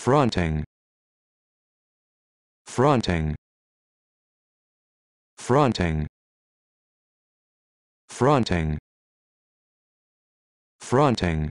fronting. Fronting. Fronting. Fronting. Fronting.